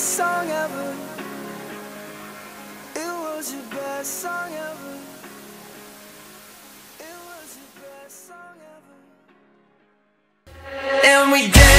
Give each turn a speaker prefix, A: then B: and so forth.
A: best song ever. It was your best song ever. It was your best song ever. And we.